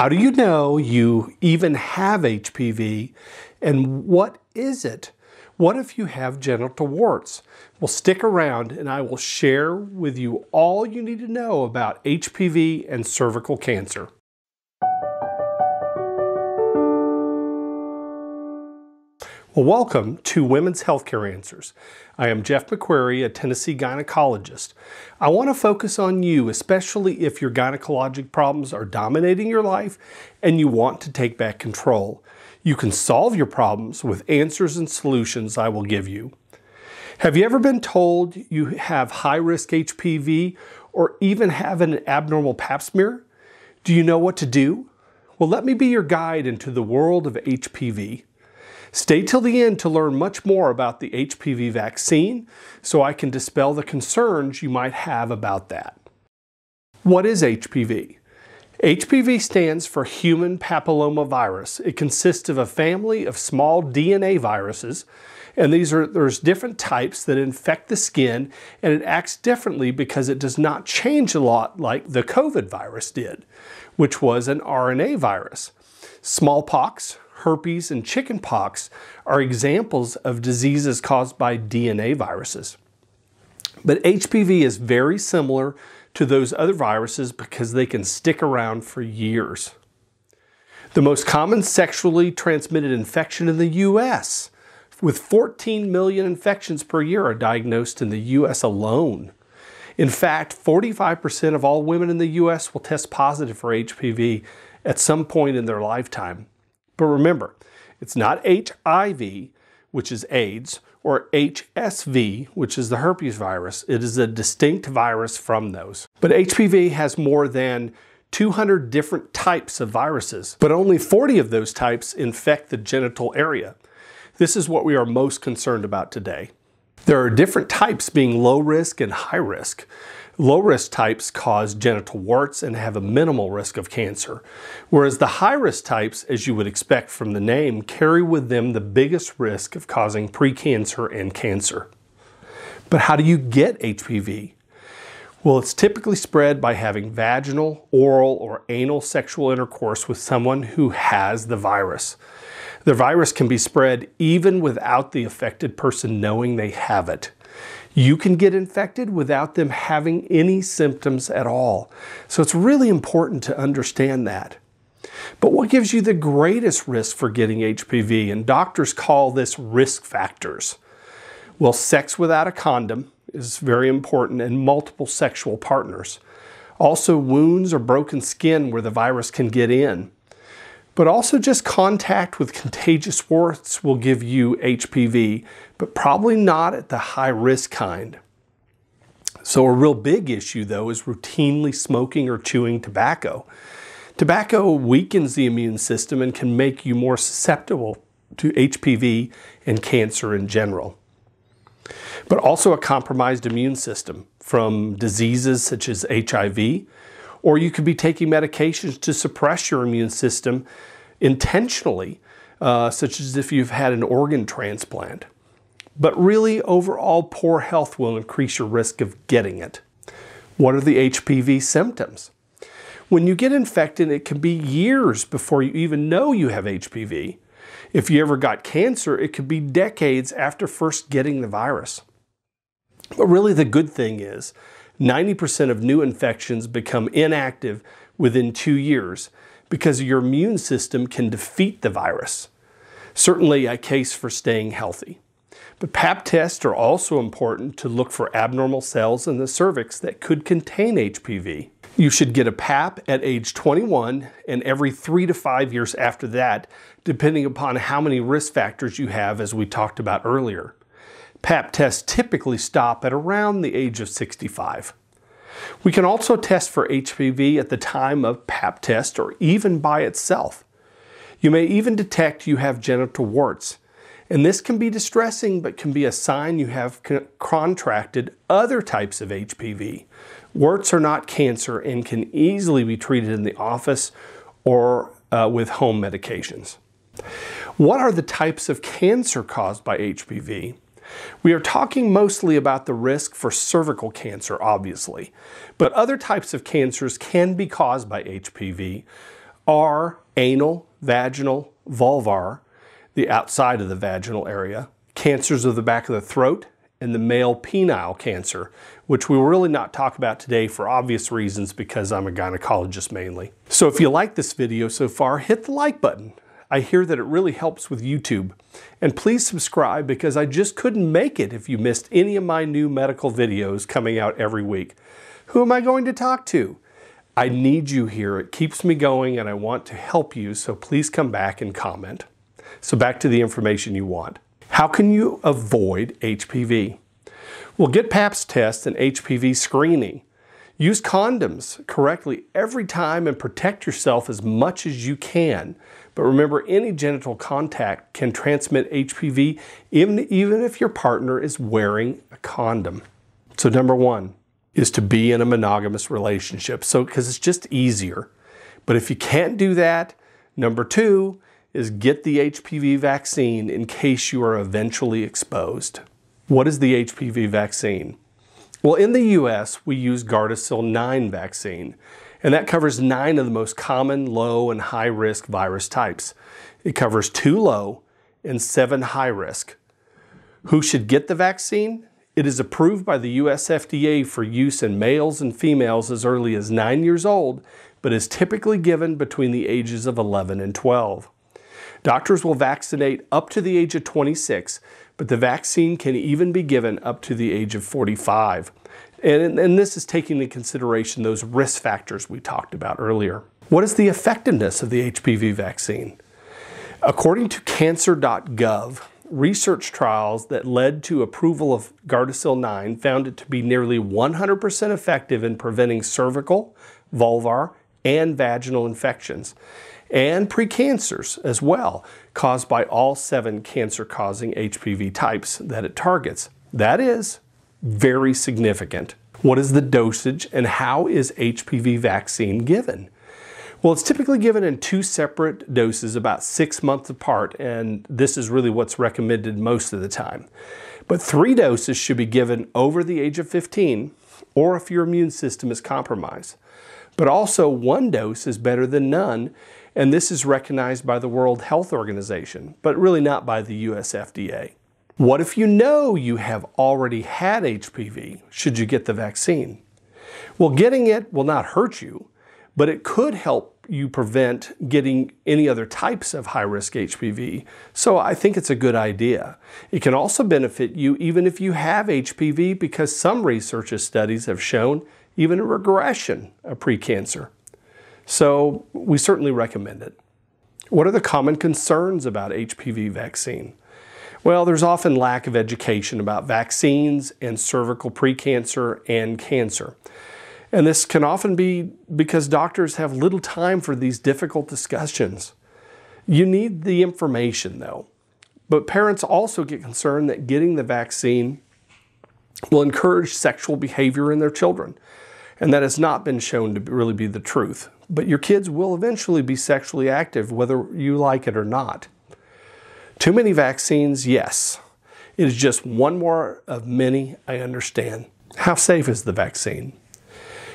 How do you know you even have HPV and what is it? What if you have genital warts? Well, stick around and I will share with you all you need to know about HPV and cervical cancer. Well, welcome to Women's Healthcare Answers. I am Jeff McQueary, a Tennessee gynecologist. I want to focus on you, especially if your gynecologic problems are dominating your life and you want to take back control. You can solve your problems with answers and solutions I will give you. Have you ever been told you have high risk HPV or even have an abnormal pap smear? Do you know what to do? Well, let me be your guide into the world of HPV. Stay till the end to learn much more about the HPV vaccine so I can dispel the concerns you might have about that. What is HPV? HPV stands for human papillomavirus. It consists of a family of small DNA viruses, and these are there's different types that infect the skin, and it acts differently because it does not change a lot like the COVID virus did, which was an RNA virus. Smallpox, herpes, and chickenpox are examples of diseases caused by DNA viruses. But HPV is very similar to those other viruses because they can stick around for years. The most common sexually transmitted infection in the US, with 14 million infections per year, are diagnosed in the US alone. In fact, 45% of all women in the US will test positive for HPV at some point in their lifetime. But remember, it's not HIV, which is AIDS, or HSV, which is the herpes virus. It is a distinct virus from those. But HPV has more than 200 different types of viruses, but only 40 of those types infect the genital area. This is what we are most concerned about today. There are different types being low risk and high risk. Low risk types cause genital warts and have a minimal risk of cancer, whereas the high risk types, as you would expect from the name, carry with them the biggest risk of causing precancer and cancer. But how do you get HPV? Well, it's typically spread by having vaginal, oral, or anal sexual intercourse with someone who has the virus. The virus can be spread even without the affected person knowing they have it. You can get infected without them having any symptoms at all. So it's really important to understand that. But what gives you the greatest risk for getting HPV? And doctors call this risk factors. Well, sex without a condom is very important and multiple sexual partners. Also, wounds or broken skin where the virus can get in. But also just contact with contagious warts will give you HPV, but probably not at the high risk kind. So a real big issue though is routinely smoking or chewing tobacco. Tobacco weakens the immune system and can make you more susceptible to HPV and cancer in general. But also a compromised immune system from diseases such as HIV, or you could be taking medications to suppress your immune system intentionally, uh, such as if you've had an organ transplant. But really, overall poor health will increase your risk of getting it. What are the HPV symptoms? When you get infected, it can be years before you even know you have HPV. If you ever got cancer, it could be decades after first getting the virus. But really, the good thing is 90% of new infections become inactive within two years because your immune system can defeat the virus. Certainly a case for staying healthy. But pap tests are also important to look for abnormal cells in the cervix that could contain HPV. You should get a pap at age 21 and every three to five years after that, depending upon how many risk factors you have as we talked about earlier. PAP tests typically stop at around the age of 65. We can also test for HPV at the time of PAP test or even by itself. You may even detect you have genital warts. And this can be distressing, but can be a sign you have contracted other types of HPV. Warts are not cancer and can easily be treated in the office or uh, with home medications. What are the types of cancer caused by HPV? We are talking mostly about the risk for cervical cancer, obviously, but other types of cancers can be caused by HPV. are anal, vaginal, vulvar, the outside of the vaginal area, cancers of the back of the throat, and the male penile cancer, which we will really not talk about today for obvious reasons because I'm a gynecologist mainly. So if you like this video so far, hit the like button. I hear that it really helps with YouTube. And please subscribe because I just couldn't make it if you missed any of my new medical videos coming out every week. Who am I going to talk to? I need you here. It keeps me going and I want to help you, so please come back and comment. So back to the information you want. How can you avoid HPV? Well, get PAP's test and HPV screening. Use condoms correctly every time and protect yourself as much as you can. But remember, any genital contact can transmit HPV even, even if your partner is wearing a condom. So, number one is to be in a monogamous relationship. So, because it's just easier. But if you can't do that, number two is get the HPV vaccine in case you are eventually exposed. What is the HPV vaccine? Well, in the US, we use Gardasil 9 vaccine, and that covers nine of the most common low and high risk virus types. It covers two low and seven high risk. Who should get the vaccine? It is approved by the US FDA for use in males and females as early as 9 years old, but is typically given between the ages of 11 and 12. Doctors will vaccinate up to the age of 26, but the vaccine can even be given up to the age of 45. And, and this is taking into consideration those risk factors we talked about earlier. What is the effectiveness of the HPV vaccine? According to cancer.gov, research trials that led to approval of Gardasil 9 found it to be nearly 100% effective in preventing cervical, vulvar, and vaginal infections and precancers as well, caused by all seven cancer causing HPV types that it targets. That is very significant. What is the dosage and how is HPV vaccine given? Well, it's typically given in two separate doses about six months apart, and this is really what's recommended most of the time. But three doses should be given over the age of 15 or if your immune system is compromised. But also, one dose is better than none and this is recognized by the World Health Organization, but really not by the US FDA. What if you know you have already had HPV? Should you get the vaccine? Well, getting it will not hurt you, but it could help you prevent getting any other types of high risk HPV. So I think it's a good idea. It can also benefit you even if you have HPV because some research studies have shown even a regression of precancer. So we certainly recommend it. What are the common concerns about HPV vaccine? Well, there's often lack of education about vaccines and cervical precancer and cancer. And this can often be because doctors have little time for these difficult discussions. You need the information though. But parents also get concerned that getting the vaccine will encourage sexual behavior in their children. And that has not been shown to really be the truth but your kids will eventually be sexually active whether you like it or not. Too many vaccines, yes. It is just one more of many, I understand. How safe is the vaccine?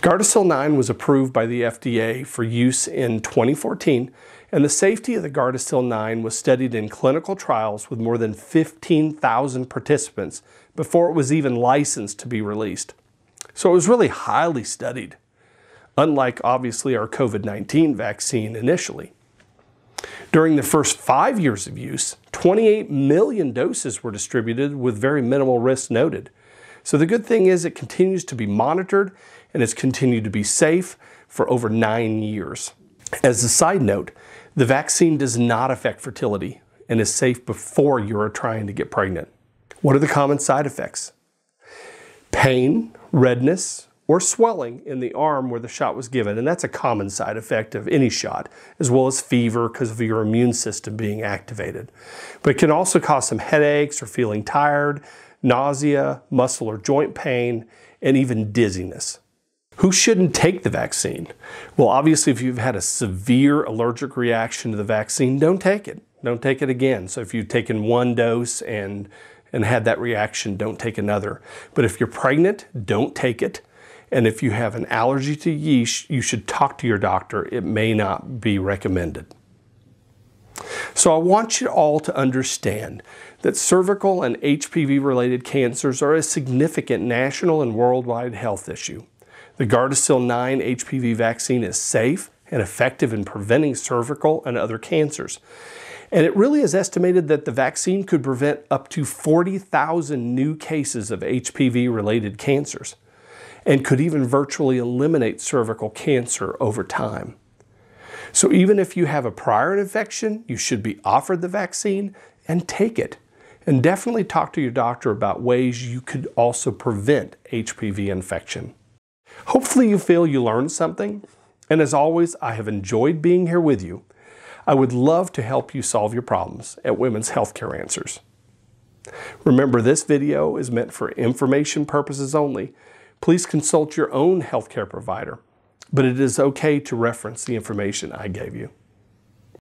Gardasil 9 was approved by the FDA for use in 2014, and the safety of the Gardasil 9 was studied in clinical trials with more than 15,000 participants before it was even licensed to be released. So it was really highly studied unlike obviously our COVID 19 vaccine initially. During the first five years of use, 28 million doses were distributed with very minimal risk noted. So the good thing is it continues to be monitored and it's continued to be safe for over nine years. As a side note, the vaccine does not affect fertility and is safe before you are trying to get pregnant. What are the common side effects? Pain, redness, or swelling in the arm where the shot was given. And that's a common side effect of any shot, as well as fever because of your immune system being activated. But it can also cause some headaches or feeling tired, nausea, muscle or joint pain, and even dizziness. Who shouldn't take the vaccine? Well, obviously, if you've had a severe allergic reaction to the vaccine, don't take it. Don't take it again. So if you've taken one dose and and had that reaction, don't take another. But if you're pregnant, don't take it. And if you have an allergy to yeast, you should talk to your doctor. It may not be recommended. So I want you all to understand that cervical and HPV related cancers are a significant national and worldwide health issue. The Gardasil 9 HPV vaccine is safe and effective in preventing cervical and other cancers. And it really is estimated that the vaccine could prevent up to 40,000 new cases of HPV related cancers and could even virtually eliminate cervical cancer over time. So even if you have a prior infection, you should be offered the vaccine and take it. And definitely talk to your doctor about ways you could also prevent HPV infection. Hopefully you feel you learned something. And as always, I have enjoyed being here with you. I would love to help you solve your problems at Women's Healthcare Answers. Remember, this video is meant for information purposes only. Please consult your own healthcare provider, but it is okay to reference the information I gave you.